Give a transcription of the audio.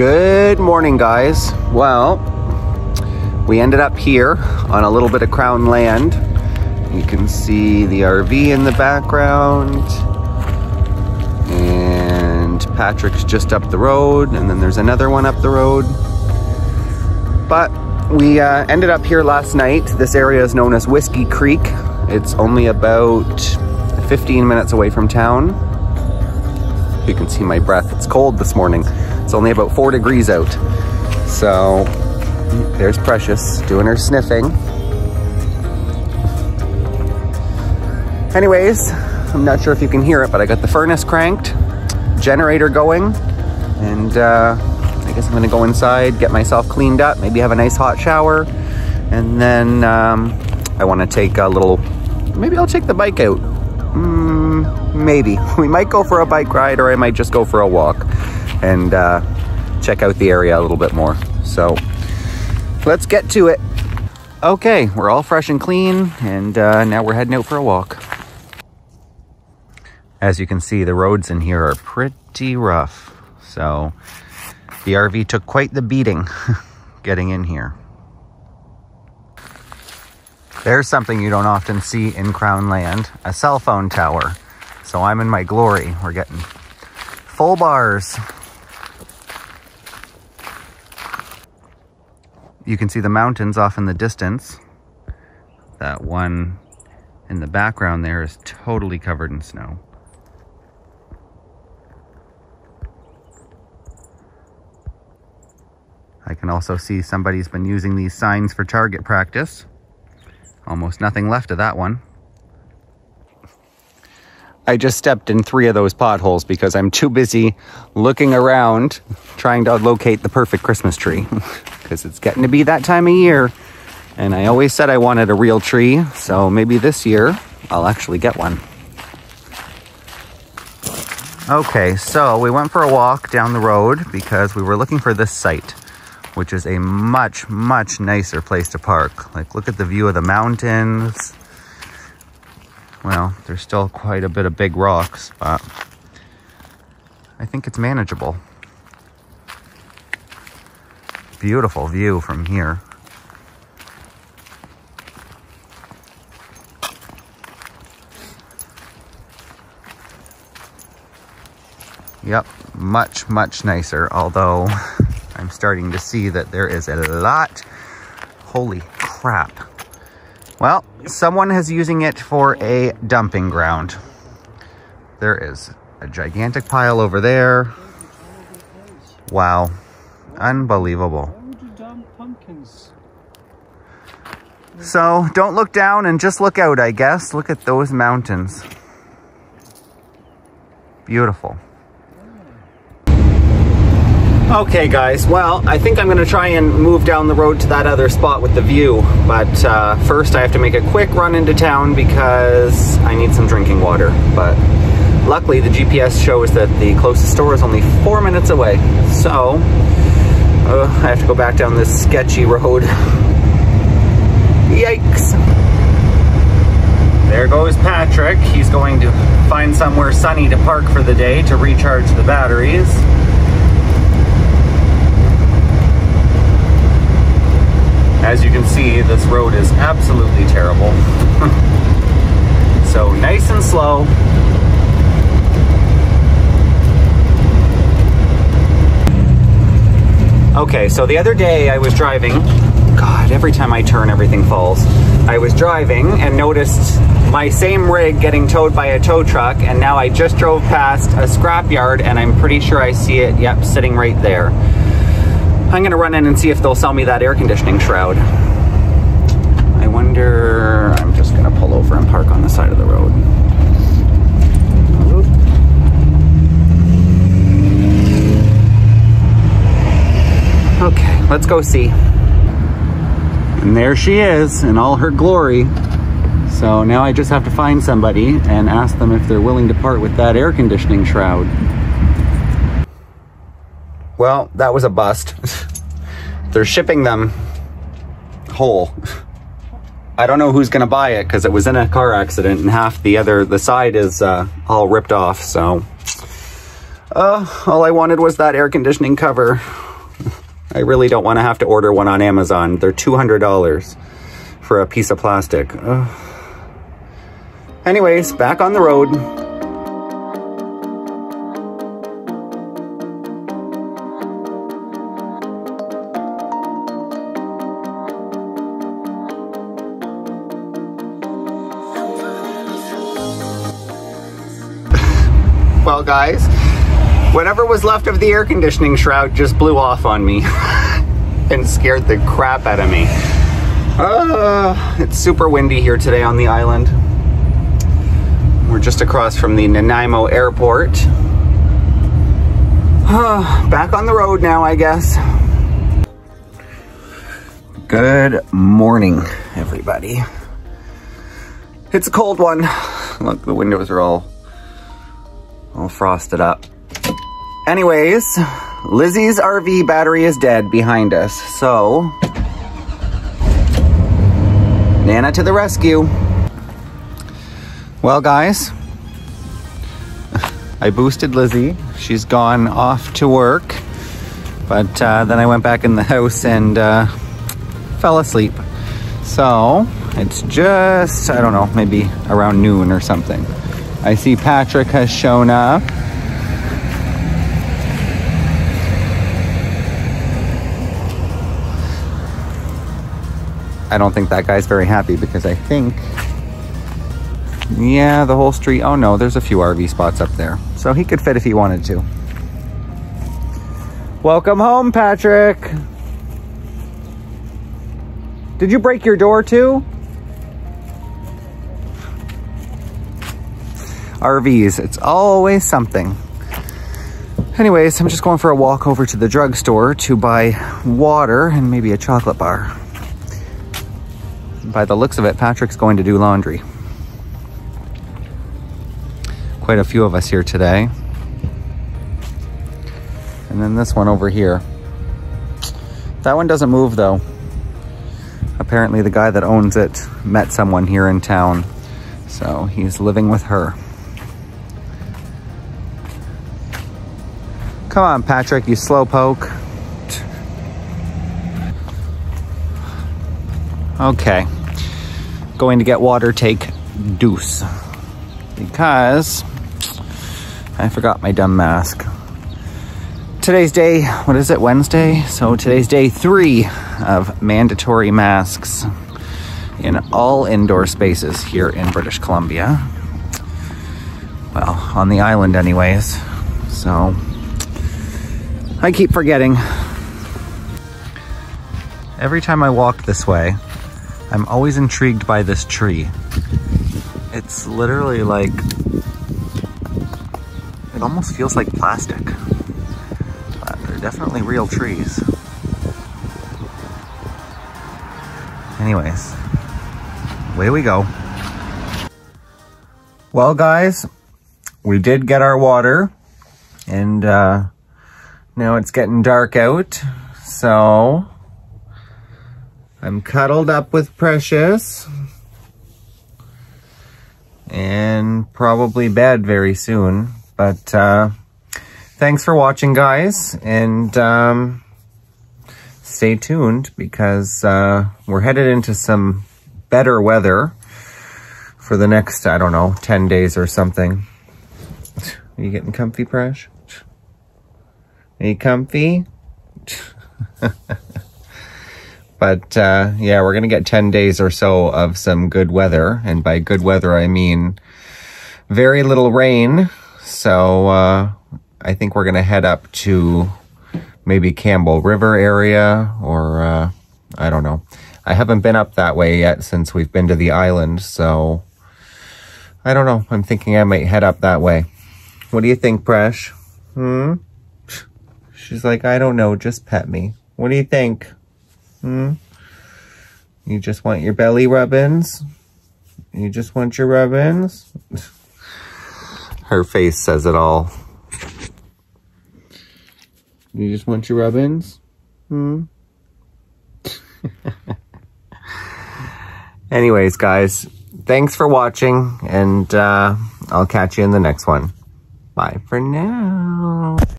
Good morning, guys. Well, we ended up here on a little bit of crown land. You can see the RV in the background. And Patrick's just up the road, and then there's another one up the road. But we uh, ended up here last night. This area is known as Whiskey Creek. It's only about 15 minutes away from town. You can see my breath. It's cold this morning. It's only about four degrees out. So there's Precious doing her sniffing. Anyways, I'm not sure if you can hear it, but I got the furnace cranked, generator going, and uh, I guess I'm gonna go inside, get myself cleaned up, maybe have a nice hot shower, and then um, I wanna take a little, maybe I'll take the bike out. Mm, maybe. We might go for a bike ride or I might just go for a walk and uh, check out the area a little bit more. So let's get to it. Okay, we're all fresh and clean, and uh, now we're heading out for a walk. As you can see, the roads in here are pretty rough. So the RV took quite the beating getting in here. There's something you don't often see in Crown Land, a cell phone tower. So I'm in my glory. We're getting full bars. You can see the mountains off in the distance. That one in the background there is totally covered in snow. I can also see somebody's been using these signs for target practice. Almost nothing left of that one. I just stepped in three of those potholes because I'm too busy looking around trying to locate the perfect Christmas tree because it's getting to be that time of year. And I always said I wanted a real tree, so maybe this year I'll actually get one. Okay, so we went for a walk down the road because we were looking for this site, which is a much, much nicer place to park. Like, look at the view of the mountains. Well, there's still quite a bit of big rocks, but I think it's manageable. Beautiful view from here. Yep, much, much nicer, although I'm starting to see that there is a lot. Holy crap. Well, someone is using it for a dumping ground. There is a gigantic pile over there. Wow. Unbelievable. So don't look down and just look out, I guess. Look at those mountains. Beautiful. Okay guys, well, I think I'm gonna try and move down the road to that other spot with the view, but uh, first I have to make a quick run into town because I need some drinking water. But luckily the GPS shows that the closest store is only four minutes away. So, uh, I have to go back down this sketchy road. Yikes. There goes Patrick. He's going to find somewhere sunny to park for the day to recharge the batteries. As you can see, this road is absolutely terrible. so nice and slow. Okay, so the other day I was driving. God, every time I turn, everything falls. I was driving and noticed my same rig getting towed by a tow truck, and now I just drove past a scrapyard, and I'm pretty sure I see it, yep, sitting right there. I'm gonna run in and see if they'll sell me that air conditioning shroud. I wonder, I'm just gonna pull over and park on the side of the road. Okay, let's go see. And there she is in all her glory. So now I just have to find somebody and ask them if they're willing to part with that air conditioning shroud. Well, that was a bust. They're shipping them whole. I don't know who's gonna buy it because it was in a car accident and half the other, the side is uh, all ripped off. So Uh, all I wanted was that air conditioning cover. I really don't want to have to order one on Amazon. They're $200 for a piece of plastic. Uh. Anyways, back on the road. well, guys, whatever was left of the air conditioning shroud just blew off on me and scared the crap out of me. Uh, it's super windy here today on the island. We're just across from the Nanaimo airport. Uh, back on the road now, I guess. Good morning, everybody. It's a cold one. Look, the windows are all all frosted up. Anyways, Lizzie's RV battery is dead behind us, so Nana to the rescue. Well, guys, I boosted Lizzie. She's gone off to work, but uh, then I went back in the house and uh, fell asleep. So it's just, I don't know, maybe around noon or something. I see Patrick has shown up. I don't think that guy's very happy because I think, yeah, the whole street, oh no, there's a few RV spots up there. So he could fit if he wanted to. Welcome home, Patrick. Did you break your door too? RVs. It's always something. Anyways, I'm just going for a walk over to the drugstore to buy water and maybe a chocolate bar. By the looks of it, Patrick's going to do laundry. Quite a few of us here today. And then this one over here. That one doesn't move though. Apparently the guy that owns it met someone here in town. So he's living with her. Come on, Patrick, you slowpoke. Okay. Going to get water, take deuce. Because I forgot my dumb mask. Today's day, what is it, Wednesday? So today's day three of mandatory masks in all indoor spaces here in British Columbia. Well, on the island anyways. So I keep forgetting. Every time I walk this way, I'm always intrigued by this tree. It's literally like, it almost feels like plastic. But they're definitely real trees. Anyways, away we go. Well guys, we did get our water and uh, now it's getting dark out, so I'm cuddled up with Precious and probably bed very soon. But uh, thanks for watching, guys, and um, stay tuned because uh, we're headed into some better weather for the next, I don't know, 10 days or something. Are you getting comfy, Presh? Are you comfy? but uh, yeah, we're going to get 10 days or so of some good weather. And by good weather, I mean very little rain. So uh, I think we're going to head up to maybe Campbell River area or uh, I don't know. I haven't been up that way yet since we've been to the island. So I don't know. I'm thinking I might head up that way. What do you think, Presh? Hmm? She's like, I don't know, just pet me. What do you think? Hmm? You just want your belly rubbins? You just want your rubbins? Her face says it all. You just want your rubbins? Hmm? Anyways, guys, thanks for watching, and uh, I'll catch you in the next one. Bye for now.